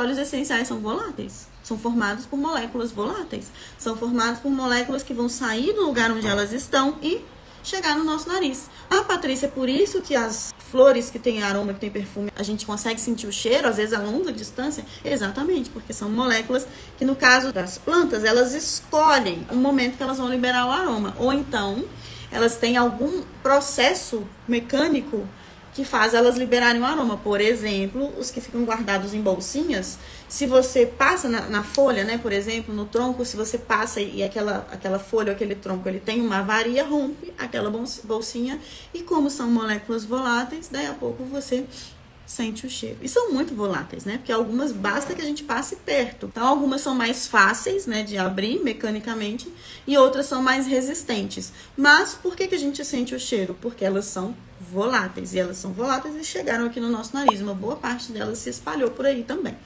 óleos essenciais são voláteis. São formados por moléculas voláteis. São formados por moléculas que vão sair do lugar onde elas estão e chegar no nosso nariz. Ah, Patrícia, é por isso que as flores que têm aroma, que têm perfume, a gente consegue sentir o cheiro, às vezes a longa distância? Exatamente, porque são moléculas que, no caso das plantas, elas escolhem o momento que elas vão liberar o aroma. Ou então, elas têm algum processo mecânico que faz elas liberarem o aroma. Por exemplo, os que ficam guardados em bolsinhas, se você passa na, na, folha, né, por exemplo, no tronco, se você passa e aquela, aquela folha, aquele tronco, ele tem uma avaria, rompe aquela bolsinha e como são moléculas voláteis, daí a pouco você sente o cheiro. E são muito voláteis, né? Porque algumas basta que a gente passe perto. Então, algumas são mais fáceis, né, de abrir mecanicamente e outras são mais resistentes. Mas por que, que a gente sente o cheiro? Porque elas são voláteis. E elas são voláteis e chegaram aqui no nosso nariz. Uma boa parte delas se espalhou por aí também.